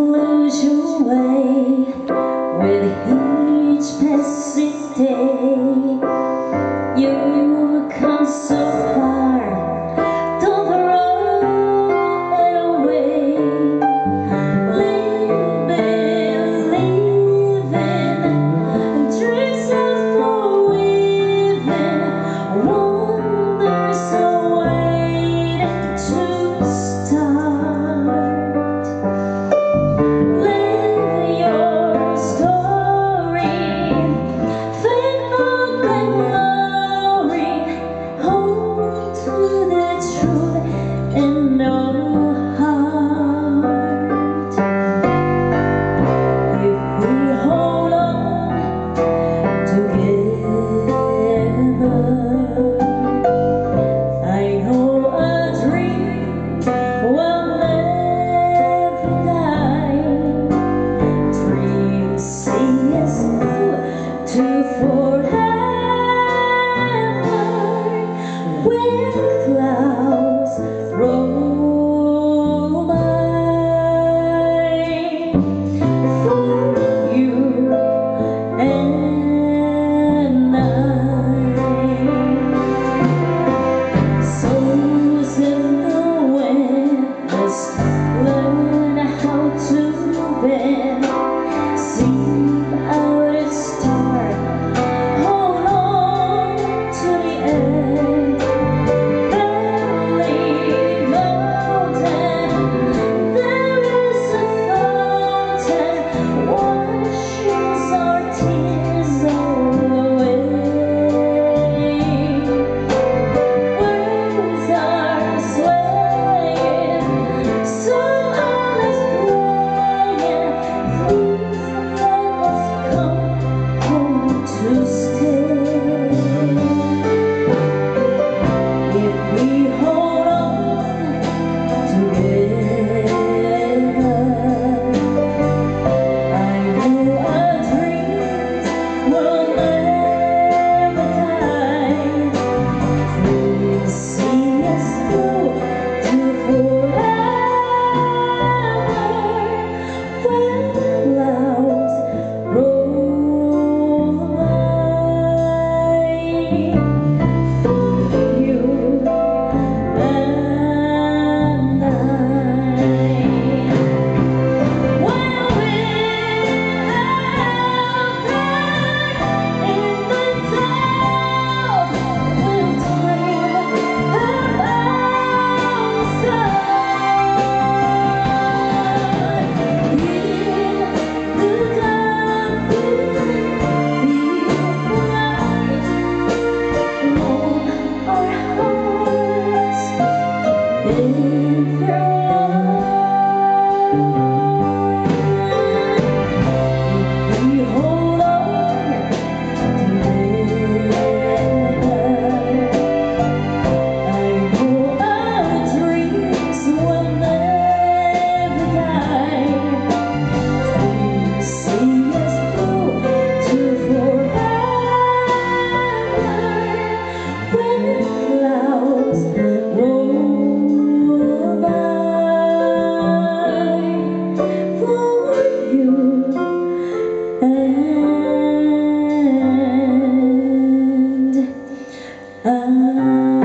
lose your way with each passing day. You were so. it's true. Música